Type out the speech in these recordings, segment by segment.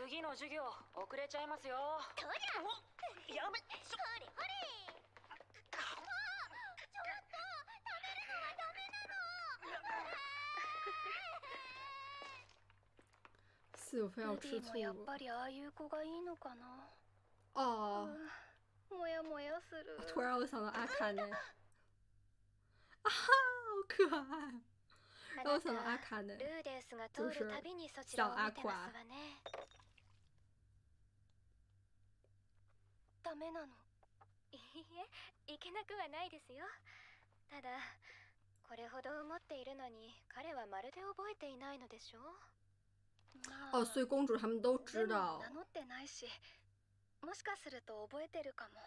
次の授業遅れちゃいますよ。とりゃやめほれ。ほれあちょっと食べるのはダメなの四九非要吃醋やっぱりああいう子がいいのかな。哦。もやもやする。突然我想到阿卡呢，啊，好可爱！あ让我想到阿卡呢ル。ーデウスがたびにそちらを見てますわねダメなの。いいえいけなくはないですよ。ただこれほど思っているのに彼はまるで覚えていないのでしょまあ哦，所以公主他们都知でも道名。乗ってないしもしかすると覚えてるかも。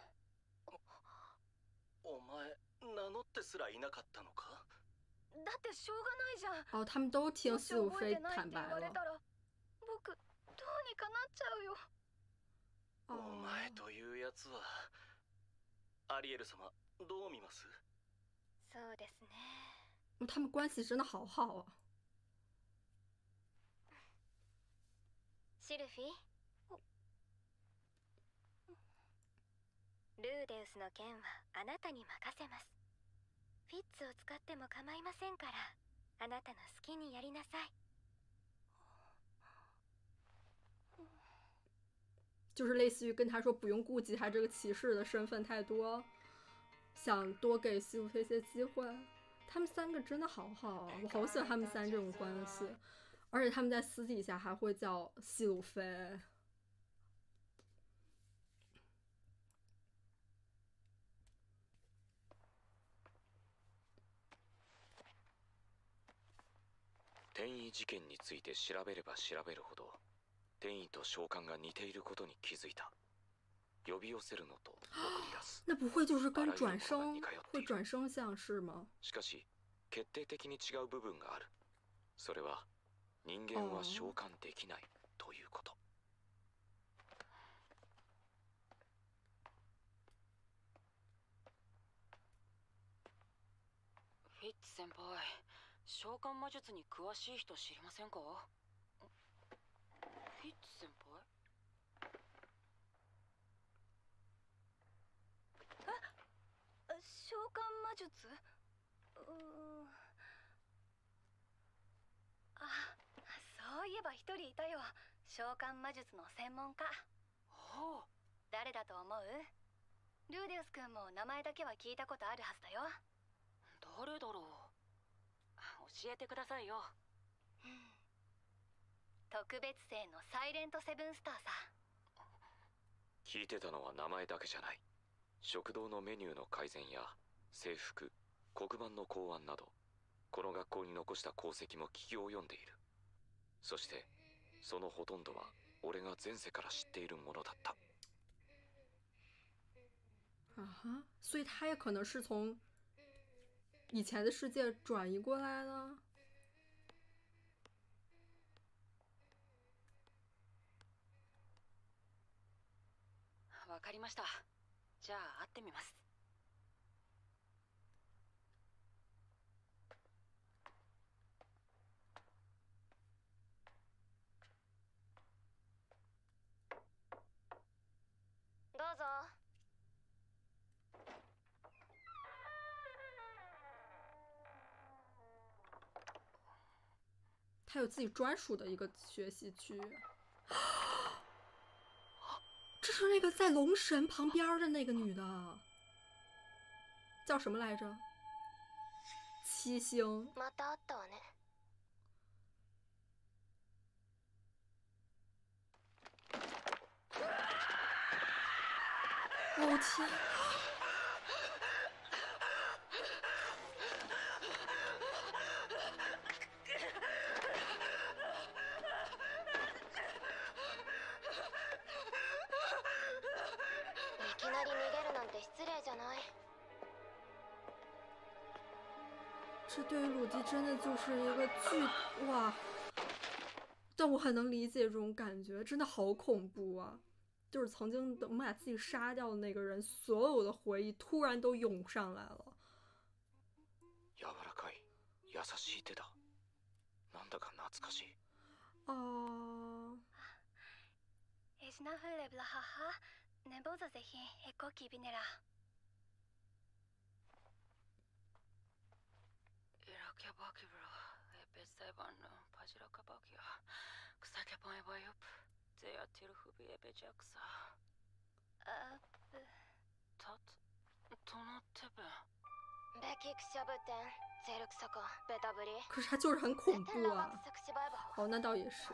お前名乗ってすらいなかったのか？だってしょうがないじゃん。哦，他们都听四五覚え妃てないって言坦白了。われたら僕どうにかなっちゃうよお哦，前というやつはアリエル様どう見ます？そうですね。嗯他们关系真的好好啊。シルフィ？ルーデウスの件はあなたに任せます。フィッツを使っても構いませんからあなたの好きにやりなさい就是类似于跟他说不用顾及他这个骑士的身份太多，想多给西武妃一些机会。他们三个真的好好啊，我好喜欢他们三这种关系，而且他们在私底下还会叫西鲁妃。転移事件について調べれば調べるほど 転移と召喚が似ていることに気づいた。呼び寄せるのと送り出す。那不会就是跟转生？会转生像是吗？しかし決定的に違う部分がある。それは人間は召喚できないということ。フィッツ先輩召喚魔術に詳しい人知りませんか？フィッツ先輩召喚魔術うーんあそういえば一人いたよ召喚魔術の専門家はあ誰だと思うルーデウス君も名前だけは聞いたことあるはずだよ誰だろう教えてくださいよ特別生のサイレントセブンスターさ聞いてたのは名前だけじゃない。食堂のメニューの改善や制服黒板の考案などこの学校に残した功績も聞き及んでいる。そしてそのほとんどは俺が前世から知っているものだった。啊哈，所以他也可能是从以前的世界转移过来的。わかりました。じゃあ会ってみます。どうぞ。他有自己专属的一个学习区。这是那个在龙神旁边的那个女的，叫什么来着？七星。また会ったわね我、天！ り逃げるなんて失礼じゃない这对于鲁迪真的就是一个巨哇！但我很能理解这种感觉，真的好恐怖啊！就是曾经我们把自己杀掉的那个人，所有的回忆突然都涌上来了。柔らかい優しい手だなんだか懐かしい啊， シ Ne boza zehin ekoki binera. İrakyabaki bro. Ebesaybanlı pajirakabaki ya. Kusakyapan bayıp. Zeyatir hubi ebeceksa. Ab... Tat... Tonu tepe. Bekik şabuten. Zeruk sako. Beta buri. 可是他就是很恐怖啊。哦，那倒也是。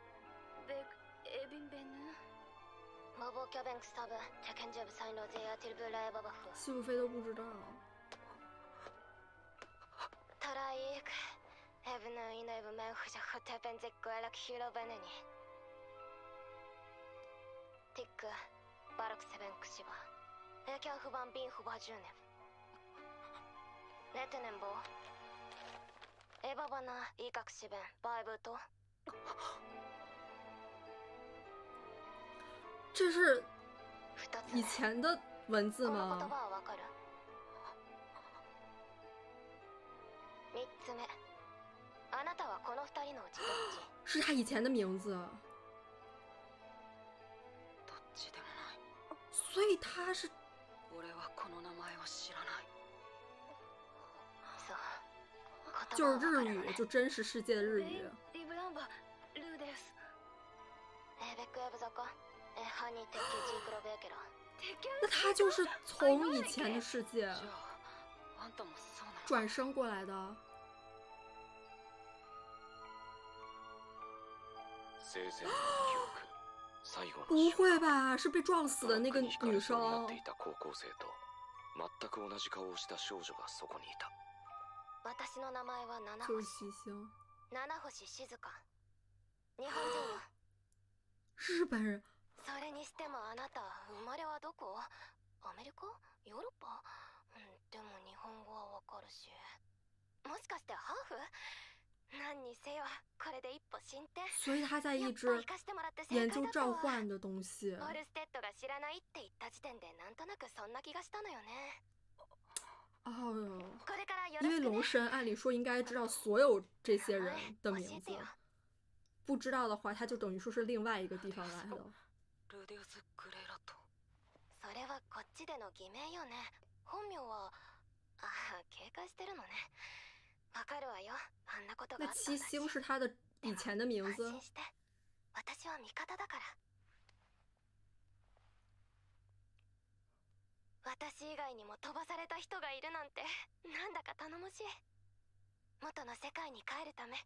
ベクエビンベヌマボキャベンクサブテケンジェブサイノゼヤティルブラエババフ西部飞都不知道。タライークエブヌイネブメンフジャフテペンゼック这是二つ以前的文字この言葉吗？はわかる三つ目あなたはこの二人のうちどっち是他以前的名字，どっちでもない所以他是俺はこの名前を知らないそう就是日言葉はわかるよね语，就真实世界的日语。 那他就是从以前的世界转生过来的。不会吧？是被撞死的那个女生。全く同じ顔をした少女がそこにいた。私の名前は七星。七星静香。日本人。日本人。それにしてもあなた生まれはどこ？アメリカ？ヨーロッパ？うんでも日本語はわかるし。もしかしてハーフ？何にせよこれで一歩進展？所以他在一直ぱ行かしてもらって正研究召唤的东西。オルステッドが知らないって言った時点でなんとなくそんな気がしたのよね。哦因为龙神按理说应该知道所有这些人的名字。不知道的话，他就等于说是另外一个地方来的。ルデウス・グレイラットそれはこっちでの偽名よね。本名はああ警戒してるのね。わかるわよ。あんなことが那あったんだし七星是他的以前的名字。安心。して。私は味方だから。私以外にも飛ばされた人がいるなんてなんだか頼もしい。元の世界に帰るため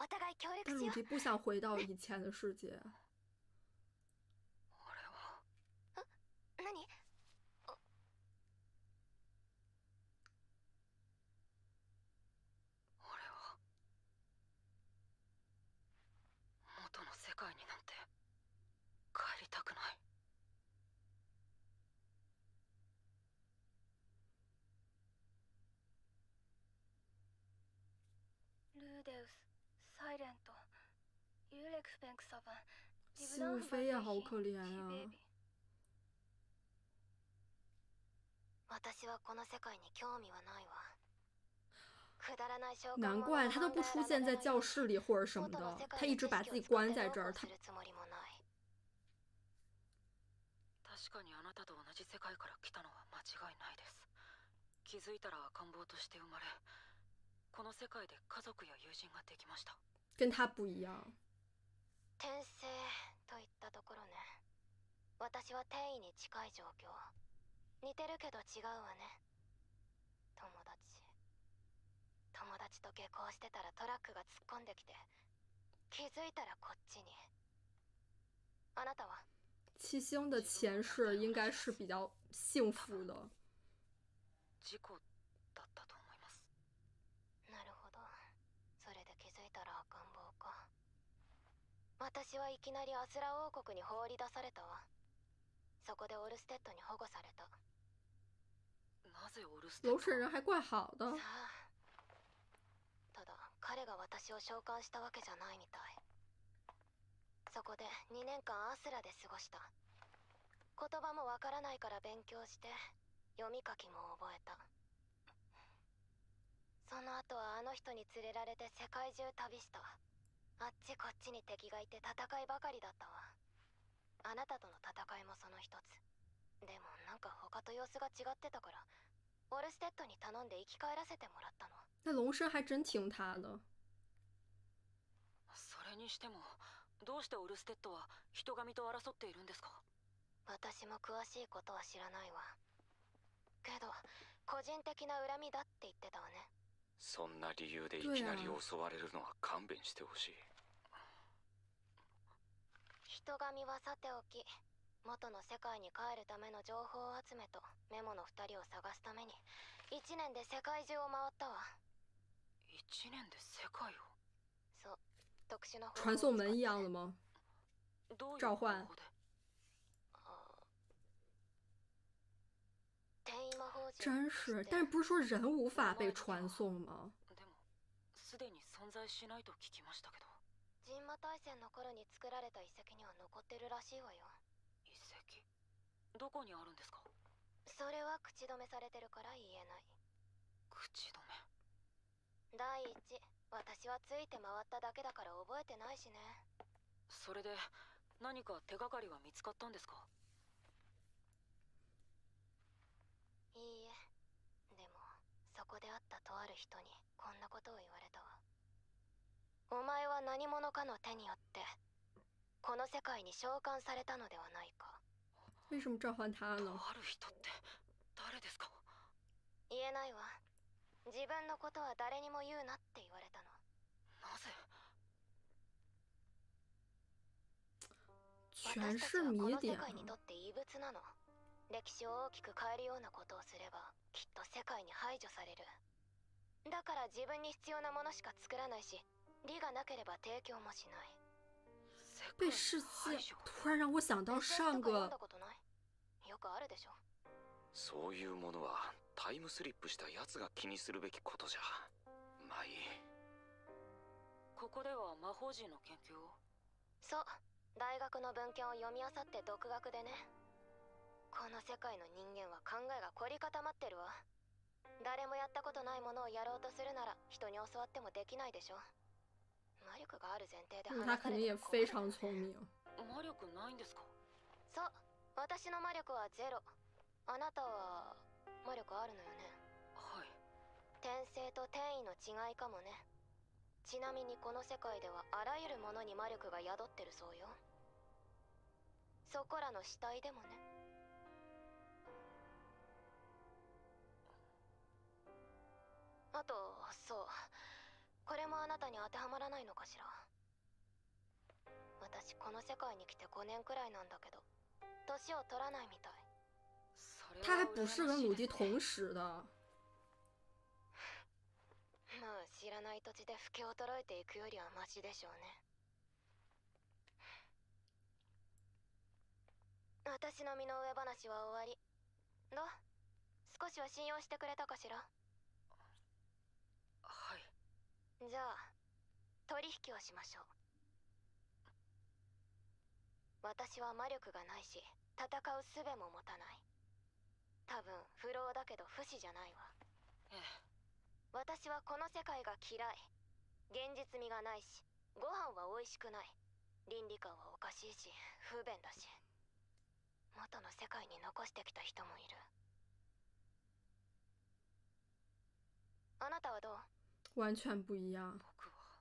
お互い協力但しよう。鲁迪不想回到以前的世界。たくないルーデウスサイレントユーレクスベンクサバンリブ西部ランバ飞也好ゼヒ可怜キベイ啊！ビ私はこの世界に興味はないわくだらない召喚难物を怪他都不考え出现在られない教室里或者什么的元の世，界他一直把自己关在这儿。他 確かにあなたと同じ世界から来たのは間違いないです。気づいたら赤ん坊として生まれこの世界で家族や友人ができました。跟他不一样。転生といったところね。私は転移に近い状況。似てるけど違うわね。友達。友達と下校してたらトラックが突っ込んできて気づいたらこっちに。あなたは？七星的前世应该是比较幸福的。事故だったと思いますなるほどそれで気づいたら赤ん坊か 私はいきなりアスラ王国に放り出されたわそこでオルステッドに保護されたなぜオルステッ楼ド婶人还怪好的さ。あただ彼が私を召喚したわけじゃないみたい そこで2年間アスラで過ごした。言葉もわからないから勉強して読み書きも覚えた。その後はあの人に連れられて世界中旅した。あっちこっちに敵がいて戦いばかりだったわ。あなたとの戦いもその一つ。でもなんか他と様子が違ってたからオルステッドに頼んで生き返らせてもらったの。那龙神还真听他的。それにしてもどうしてオルステッドは人神と争っているんですか？私も詳しいことは知らないわ。けど個人的な恨みだって言ってたわね。そんな理由でいきなり襲われるのは勘弁してほしい。人神はさておき元の世界に帰るための情報集めとメモの2人を探すために1年で世界中を回ったわ。一年で世界を？そう传送门一样使って的吗？どういう召喚方法であ転移魔法陣真是，但是不是说人无法被我传送吗？でもすでに存在しないと聞きましたけど神魔大戦の頃に作られた遺跡には残ってるらしいわよ遺跡どこにあるんですかそれは口止めされてるから言えない口止め第一 私はついて回っただけだから覚えてないしね。それで何か手がかりは見つかったんですか？いいえ。でもそこで会ったとある人にこんなことを言われたわ。お前は何者かの手によってこの世界に召喚されたのではないか。为什么召唤他と呢？ある人って誰ですか？言えないわ自分のことは誰にも言うなって言われたの。なぜ？全是谜はこの世点界にとって異物なの。歴史を大きく変えるようなことをすればきっと世界に排除される。だから自分に必要なものしか作らないし利がなければ提供もしない。被世界突然让我想到上个。よくあるでしょ。そういうものはタイムスリップした奴が気にするべきことじゃ。まあいい。ここでは魔法陣の研究を？そう。大学の文献を読み漁って独学でね。この世界の人間は考えが凝り固まってるわ。誰もやったことないものをやろうとするなら人に教わってもできないでしょ。魔力がある前提で嗯，他肯定也非常聪明。魔力ないんですか？そう。私の魔力はゼロ。あなたは魔力あるのよね。はい。転生と転移の違いかもね。ちなみにこの世界ではあらゆるものに魔力が宿ってるそうよ。そこらの死体でもね。あとそう。これもあなたに当てはまらないのかしら。私この世界に来て5年くらいなんだけど年を取らないみたい他还は不是跟鲁迪同时的，まあ知らない土地で老け衰えていくよりはマシでしょうね。私の身の上話は終わり。どう？少しは信用してくれたかしら？はい。じゃあ取引をしましょう。私は魔力がないし戦う術も持たない多分不老だけど不死じゃないわ。ええ。私はこの世界が嫌い。現実味がないしご飯は美味しくない。倫理観はおかしいし不便だし。元の世界に残してきた人もいる。あなたはどう？完全不一样。僕は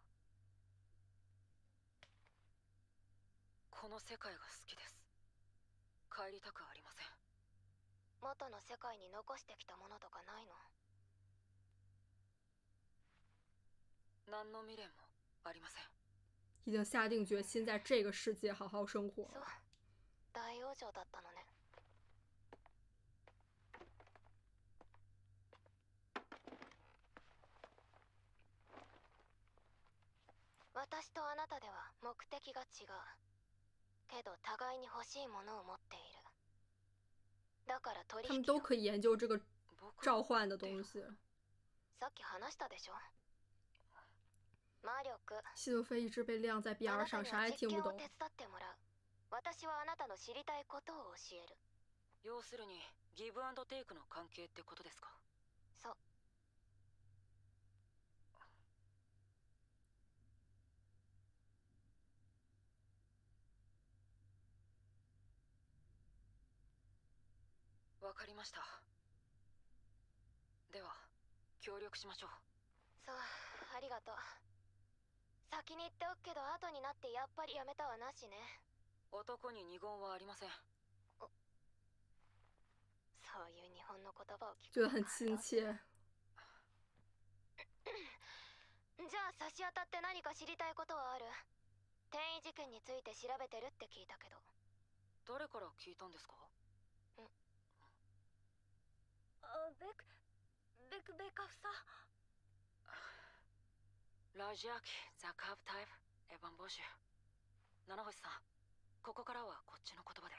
この世界が好きです。帰りたくありません元の世界に残してきたものとかないの？何の未練もありません。已经下定决心在这个世界好好生活。そう。大往生だったのね。私私とあなたでは目的が違う。けど互いに欲しいものを持っている他们都可以研究这个僕召唤的东西。さっき話したでしょ魔力西路飞一直被晾在边あ儿上，なたには啥也听不懂実験を手。伝ってもらう私はあなたの知りたいことを教える要するにギブアンドテイクの関係ってことですか わかりました。では協力しましょう。そうありがとう。先に言っておくけど後になってやっぱりやめたはなしね。男に二言はありません。そういう日本の言葉を聞く觉得很亲切。じゃあ差し当たって何か知りたいことはある？転移事件について調べてるって聞いたけど。誰から聞いたんですか？ベクベクベカフさラジアキザ・カーブタイプエヴァン・ボシュ七星さんここからはこっちの言葉で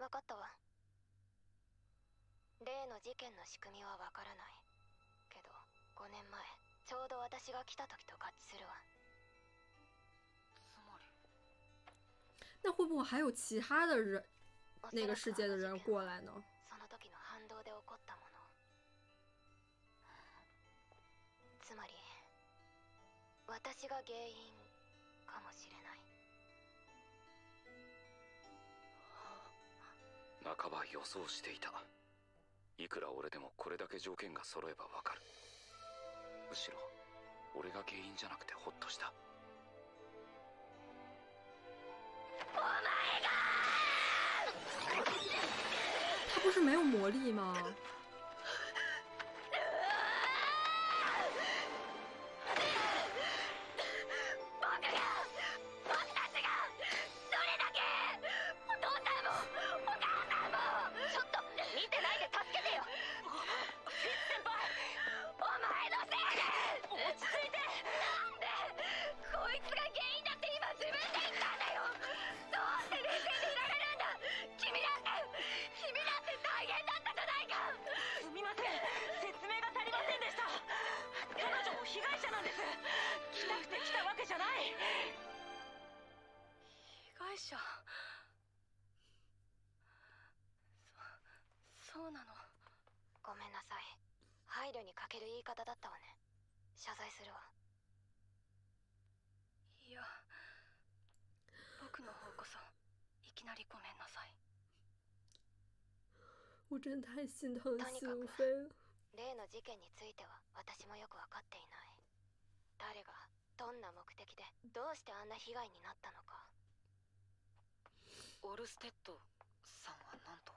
分かったわ例の事件の仕組みはわからないけど5年前ちょうど私が来た時と合致するわつまり那会不会还有其他的人，那个世界的人过来呢？その時の反動で起こったも私が原因かもしれない。半ば予想していた。いくら俺でもこれだけ条件が揃えばわかる。むしろ俺が原因じゃなくてホッとした。他不是没有魔力吗？真的太心疼とに西かく路飞了。例の事件については私もよく分かっていない誰がどんな目的でどうしてあんな被害になったのかオルステッドさんはなんと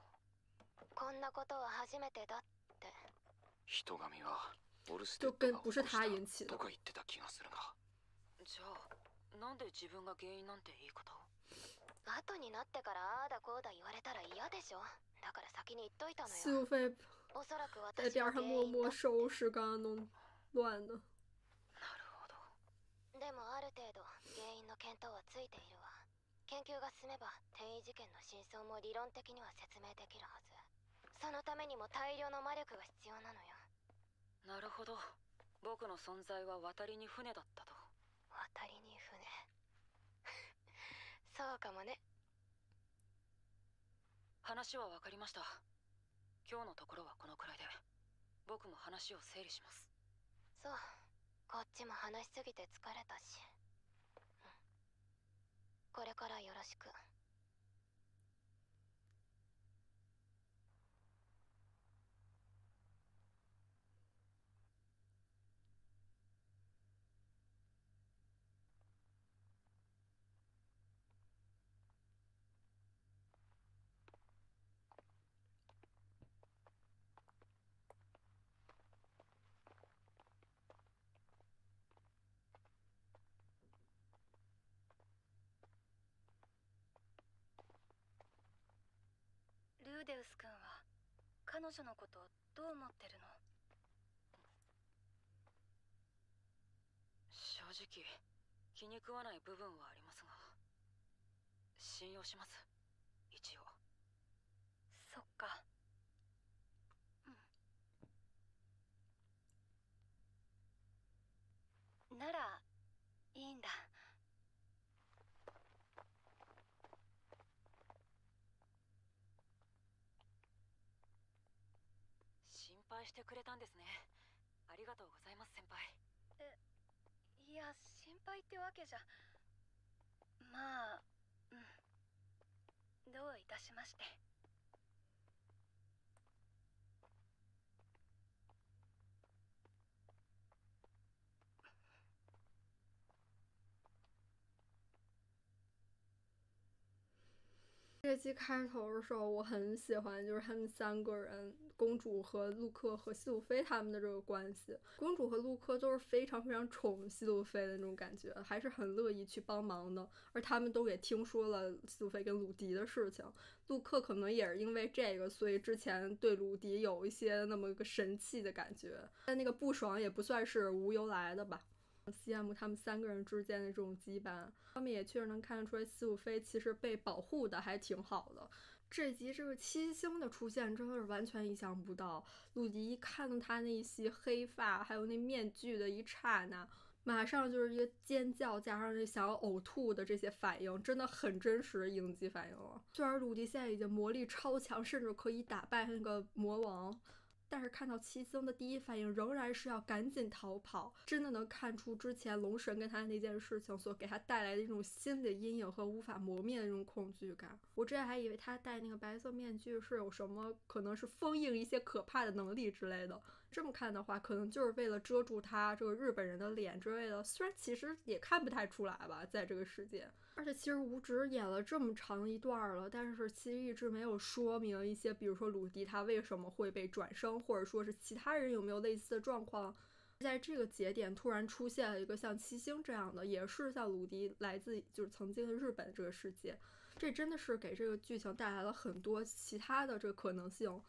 こんなことは初めてだって人神はオルステッドが起こしたとか言ってた気がするなじゃあなんで自分が原因なんて言い方を 後になってからああだこうだ言われたら嫌でしょ。だから先に言っといたの西よおそらく在边私が原上默默收拾刚刚弄乱的。なるほど。でもある程度原因の見当はついているわ。研究が進めば転移事件の真相も理論的には説明できるはず。そのためにも大量の魔力が必要なのよ。なるほど。僕の存在は渡りに船だったと。渡りに船そうかもね。話は分かりました。今日のところはこのくらいで。僕も話を整理します。そう。こっちも話しすぎて疲れたし、うん、これからよろしくデウス君は彼女のことどう思ってるの？正直気に食わない部分はありますが信用します一応そっかうんならいいんだ心配してくれたんですね。ありがとうございます先輩。えいや心配ってわけじゃ。まあうん。どういたしまして。这集开头的时候，我很喜欢，就是他们三个人，公主和陆克和西鲁菲他们的这个关系。公主和陆克都是非常非常宠西鲁菲的那种感觉，还是很乐意去帮忙的。而他们都也听说了西鲁菲跟鲁迪的事情，陆克可能也是因为这个，所以之前对鲁迪有一些那么个神气的感觉。但那个不爽也不算是无由来的吧。羡慕他们三个人之间的这种羁绊，他们也确实能看得出来，西鲁菲其实被保护的还挺好的。这集这个七星的出现真的是完全意想不到。鲁迪一看到他那一袭黑发，还有那面具的一刹那，马上就是一个尖叫，加上这想要呕吐的这些反应，真的很真实的应激反应了。虽然鲁迪现在已经魔力超强，甚至可以打败那个魔王。但是看到七星的第一反应仍然是要赶紧逃跑，真的能看出之前龙神跟他那件事情所给他带来的一种心理阴影和无法磨灭的那种恐惧感。我之前还以为他戴那个白色面具是有什么可能是封印一些可怕的能力之类的。这么看的话，可能就是为了遮住他这个日本人的脸之类的。虽然其实也看不太出来吧，在这个世界。而且其实无职演了这么长一段了，但是其实一直没有说明一些，比如说鲁迪他为什么会被转生，或者说是其他人有没有类似的状况。在这个节点突然出现了一个像七星这样的，也是像鲁迪来自就是曾经的日本这个世界，这真的是给这个剧情带来了很多其他的这个可能性。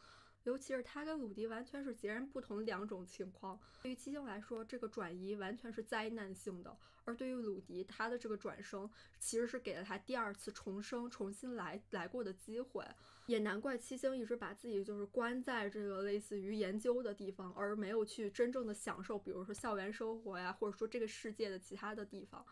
尤其是他跟鲁迪完全是截然不同两种情况。对于七星来说，这个转移完全是灾难性的；而对于鲁迪，他的这个转生其实是给了他第二次重生、重新来来过的机会。也难怪七星一直把自己就是关在这个类似于研究的地方，而没有去真正的享受，比如说校园生活呀，或者说这个世界的其他的地方。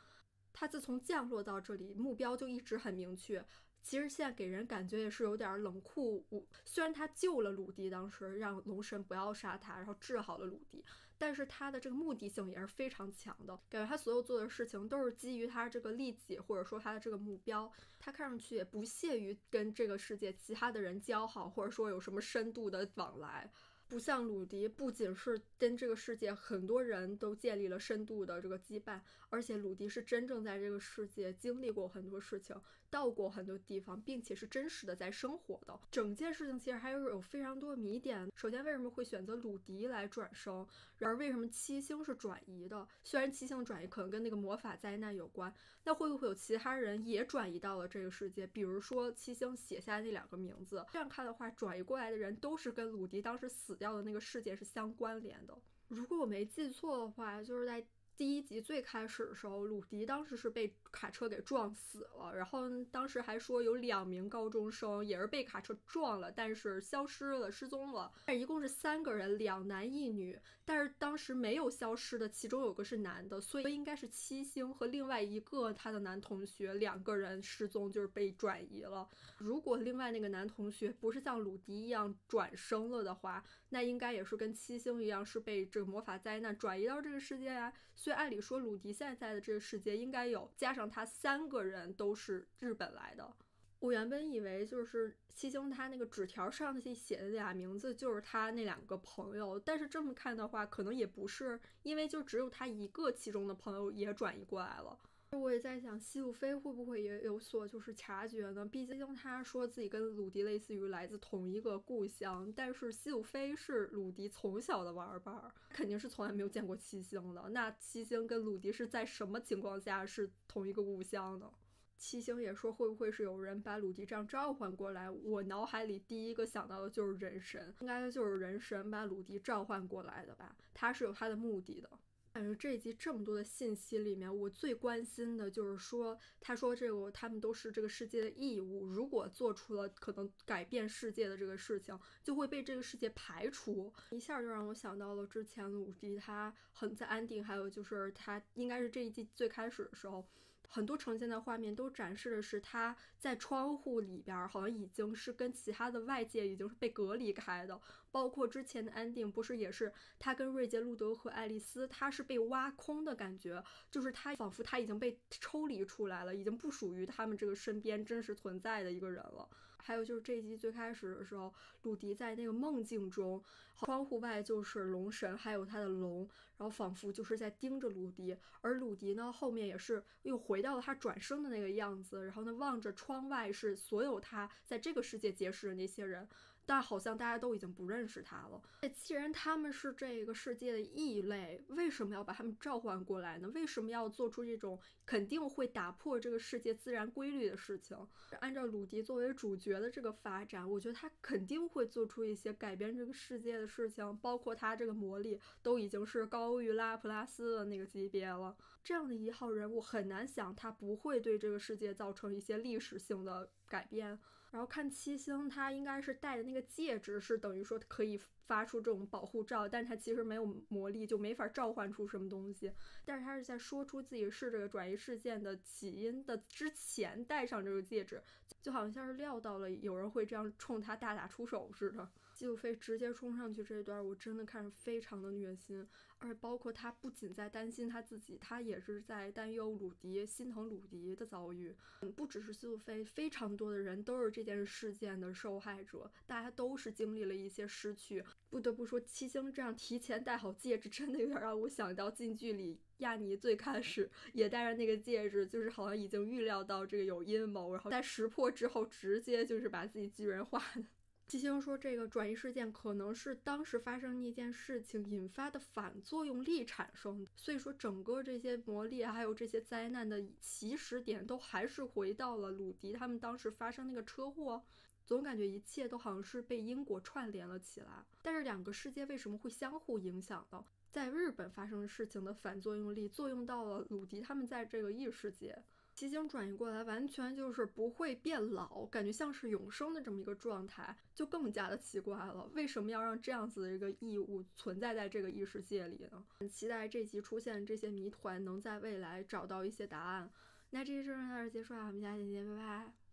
他自从降落到这里，目标就一直很明确。其实现在给人感觉也是有点冷酷无。虽然他救了鲁迪，当时让龙神不要杀他，然后治好了鲁迪，但是他的这个目的性也是非常强的。感觉他所有做的事情都是基于他这个利己，或者说他的这个目标。他看上去也不屑于跟这个世界其他的人交好，或者说有什么深度的往来。不像鲁迪，不仅是跟这个世界很多人都建立了深度的这个羁绊，而且鲁迪是真正在这个世界经历过很多事情，到过很多地方，并且是真实的在生活的。整件事情其实还是有非常多谜点。首先，为什么会选择鲁迪来转生？然而，为什么七星是转移的？虽然七星转移可能跟那个魔法灾难有关，那会不会有其他人也转移到了这个世界？比如说七星写下那两个名字，这样看的话，转移过来的人都是跟鲁迪当时死掉的那个世界是相关联的。如果我没记错的话，就是在。第一集最开始的时候，鲁迪当时是被卡车给撞死了，然后当时还说有两名高中生也是被卡车撞了，但是消失了，失踪了。但一共是三个人，两男一女，但是当时没有消失的，其中有个是男的，所以应该是七星和另外一个他的男同学两个人失踪，就是被转移了。如果另外那个男同学不是像鲁迪一样转生了的话，那应该也是跟七星一样是被这个魔法灾难转移到这个世界啊。所以按理说，鲁迪现在在的这个世界应该有加上他三个人都是日本来的。我原本以为就是七星他那个纸条上那些写的俩名字就是他那两个朋友，但是这么看的话，可能也不是，因为就只有他一个其中的朋友也转移过来了。我也在想，西鲁飞会不会也有所就是察觉呢？毕竟他说自己跟鲁迪类似于来自同一个故乡，但是西鲁飞是鲁迪从小的玩伴，肯定是从来没有见过七星的。那七星跟鲁迪是在什么情况下是同一个故乡呢？七星也说会不会是有人把鲁迪这样召唤过来？我脑海里第一个想到的就是人神，应该就是人神把鲁迪召唤过来的吧？他是有他的目的的。感觉这一集这么多的信息里面，我最关心的就是说，他说这个他们都是这个世界的异物，如果做出了可能改变世界的这个事情，就会被这个世界排除。一下就让我想到了之前鲁迪他很在安定，还有就是他应该是这一季最开始的时候。很多呈现的画面都展示的是他在窗户里边，好像已经是跟其他的外界已经是被隔离开的。包括之前的安定，不是也是他跟瑞杰、路德和爱丽丝，他是被挖空的感觉，就是他仿佛他已经被抽离出来了，已经不属于他们这个身边真实存在的一个人了。还有就是这一集最开始的时候，鲁迪在那个梦境中，窗户外就是龙神，还有他的龙，然后仿佛就是在盯着鲁迪，而鲁迪呢后面也是又回到了他转生的那个样子，然后呢望着窗外是所有他在这个世界结识的那些人。但好像大家都已经不认识他了。既然他们是这个世界的异类，为什么要把他们召唤过来呢？为什么要做出这种肯定会打破这个世界自然规律的事情？按照鲁迪作为主角的这个发展，我觉得他肯定会做出一些改变这个世界的事情，包括他这个魔力都已经是高于拉普拉斯的那个级别了。这样的一号人物，很难想他不会对这个世界造成一些历史性的改变。然后看七星，他应该是戴的那个戒指，是等于说可以发出这种保护罩，但是他其实没有魔力，就没法召唤出什么东西。但是他是在说出自己是这个转移事件的起因的之前戴上这个戒指，就好像是料到了有人会这样冲他大打出手似的。季武飞直接冲上去这一段，我真的看着非常的虐心。而且包括他不仅在担心他自己，他也是在担忧鲁迪，心疼鲁迪的遭遇。嗯，不只是苏路飞，非常多的人都是这件事件的受害者，大家都是经历了一些失去。不得不说，七星这样提前戴好戒指，真的有点让我想到近距离亚尼最开始也戴着那个戒指，就是好像已经预料到这个有阴谋，然后在识破之后，直接就是把自己巨人化的。七星说：“这个转移事件可能是当时发生那件事情引发的反作用力产生的，所以说整个这些魔力还有这些灾难的起始点都还是回到了鲁迪他们当时发生那个车祸。总感觉一切都好像是被因果串联了起来。但是两个世界为什么会相互影响呢？在日本发生的事情的反作用力作用到了鲁迪他们在这个异世界。”奇景转移过来，完全就是不会变老，感觉像是永生的这么一个状态，就更加的奇怪了。为什么要让这样子的一个异物存在在这个异世界里呢？很期待这集出现这些谜团，能在未来找到一些答案。那这期视频到这结束了，我们下期见，拜拜。